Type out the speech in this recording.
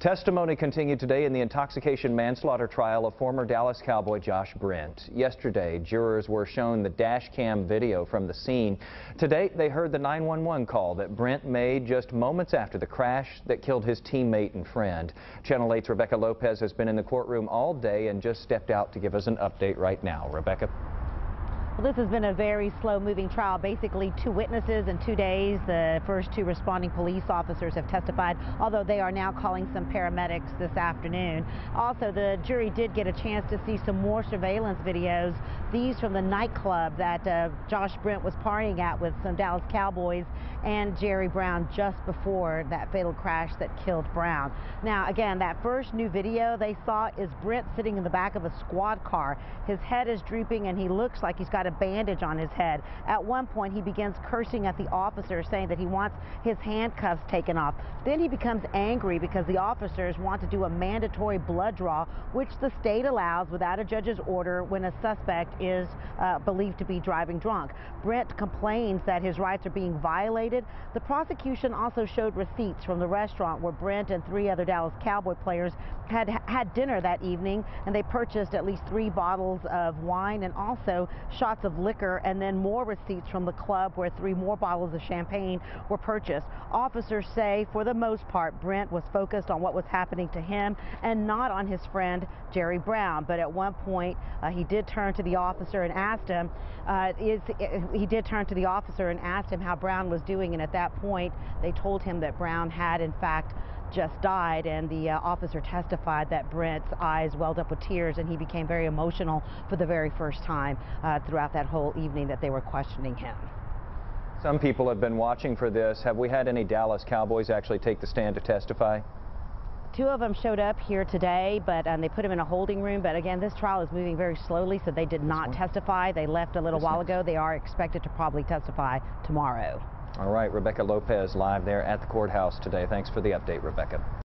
Testimony continued today in the intoxication manslaughter trial of former Dallas Cowboy Josh Brent. Yesterday, jurors were shown the dash cam video from the scene. Today, they heard the 911 call that Brent made just moments after the crash that killed his teammate and friend. Channel 8's Rebecca Lopez has been in the courtroom all day and just stepped out to give us an update right now. Rebecca. Well, this has been a very slow-moving trial. Basically, two witnesses in two days. The first two responding police officers have testified, although they are now calling some paramedics this afternoon. Also, the jury did get a chance to see some more surveillance videos. These from the nightclub that uh, Josh Brent was partying at with some Dallas Cowboys and Jerry Brown just before that fatal crash that killed Brown. Now, again, that first new video they saw is Brent sitting in the back of a squad car. His head is drooping and he looks like he's got a bandage on his head. At one point, he begins cursing at the officer, saying that he wants his handcuffs taken off. Then he becomes angry because the officers want to do a mandatory blood draw, which the state allows without a judge's order when a suspect is uh, believed to be driving drunk. Brent complains that his rights are being violated. The prosecution also showed receipts from the restaurant where Brent and three other Dallas Cowboy players had had dinner that evening, and they purchased at least three bottles of wine and also shots of liquor and then more receipts from the club where three more bottles of champagne were purchased. Officers say for the most part Brent was focused on what was happening to him and not on his friend Jerry Brown. But at one point uh, he did turn to the officer and asked him, uh, is, he did turn to the officer and asked him how Brown was doing and at that point they told him that Brown had in fact just died, and the uh, officer testified that Brent's eyes welled up with tears, and he became very emotional for the very first time uh, throughout that whole evening that they were questioning him. Some people have been watching for this. Have we had any Dallas Cowboys actually take the stand to testify? Two of them showed up here today, but um, they put them in a holding room. But again, this trial is moving very slowly, so they did not testify. They left a little while ago. They are expected to probably testify tomorrow. All right, Rebecca Lopez live there at the courthouse today. Thanks for the update, Rebecca.